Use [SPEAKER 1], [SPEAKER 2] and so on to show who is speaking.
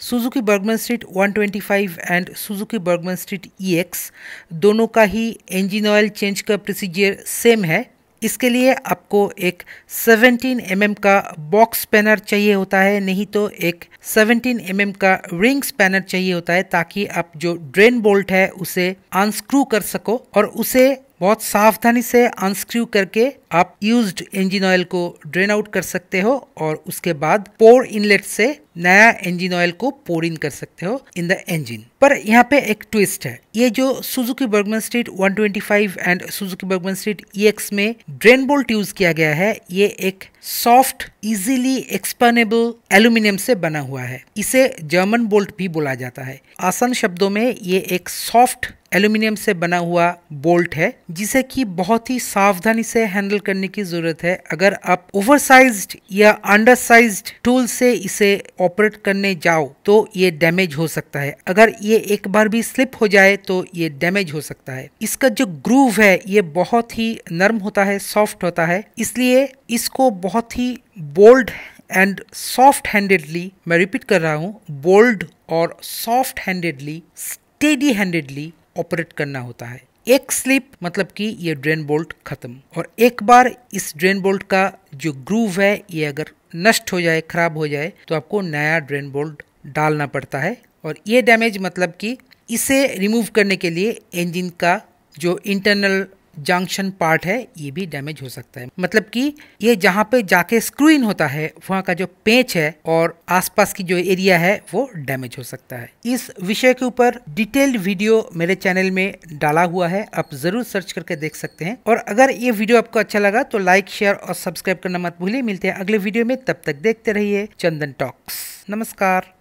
[SPEAKER 1] Suzuki Burgman Street 125 and Suzuki Burgman Street EX दोनों का ही इंजन ऑयल चेंज का प्रोसीजर सेम है। इसके लिए आपको एक 17 एम mm का बॉक्स स्पैनर चाहिए होता है, नहीं तो एक 17 एम mm का रिंग स्पैनर चाहिए होता है ताकि आप जो ड्रेन बोल्ट है उसे अनस्क्रू कर सको और उसे बहुत सावधानी से अनस्क्रू करके आप यूज्ड इंजन ऑयल को ड्रेन आउट कर सकते हो और उसके बाद पोर इनलेट से नया इंजन ऑयल को पोर इन कर सकते हो इन द इंजन पर यहाँ पे एक ट्विस्ट है। ये जो Suzuki Burgman Street 125 and Suzuki Burgman Street EX में ड्रेन बोल्ट यूज़ किया गया है, ये एक सॉफ्ट इजीली एक्सपर्नेबल एल्यूमिनियम से बना हुआ है। इसे जर्मन बोल्ट भी बोला जाता है। आसान शब्दों में ये एक सॉफ्ट एल्यूमिनियम से बना हुआ बोल्ट है, जिसे कि बहुत ही सावधानी से हैंडल करने की ज़रूरत है। अगर आप ओवरसाइज्ड या अंडरसाइज्ड टूल से इसे ऑपरेट करने जाओ तो ये डैमेज हो सकता है। अगर ये एक बार भी स्लिप हो जाए तो ये डैमेज हो सकता है। इसका जो ग्रूव है, ये बहुत ही नर्म होता है, सॉफ्ट होता है। इसलिए इसको बहुत ही बोल्ड एंड सॉफ्ट हैंडेडली मैं रिपीट कर रहा हूँ, बोल्ड और soft handedly steady handedly operate करना होता है। एक स्लिप मतलब कि ये ड्रेन बोल्ट खत्म। और एक बार इस ड्रेन बोल्ट का जो ग्रूव है, ये अगर नष्ट हो जाए, खराब हो जाए तो आपको नया ड्रेन बोल्ट डालना पड़ता है। और ये डैमेज मतलब कि इसे रिमूव करने के लिए इंजन का जो इंटरनल जंक्शन पार्ट है, ये भी डैमेज हो सकता है। मतलब कि ये जहाँ पे जाके स्क्रू इन होता है, वहाँ का जो पेच है और आसपास की जो एरिया है, वो डैमेज हो सकता है। इस विषय के ऊपर डिटेल्ड वीडियो मेरे चैनल में डाला हुआ है, आप ज़रूर सर्च करके देख सकते हैं। और अगर ये वीडियो आपको अच्छा लगा तो लाइक शेयर और सब्सक्राइब करना मत भूलिए। मिलते हैं अगले वीडियो में, तब तक देखते रहिए चंदन टॉक्स नमस्कार।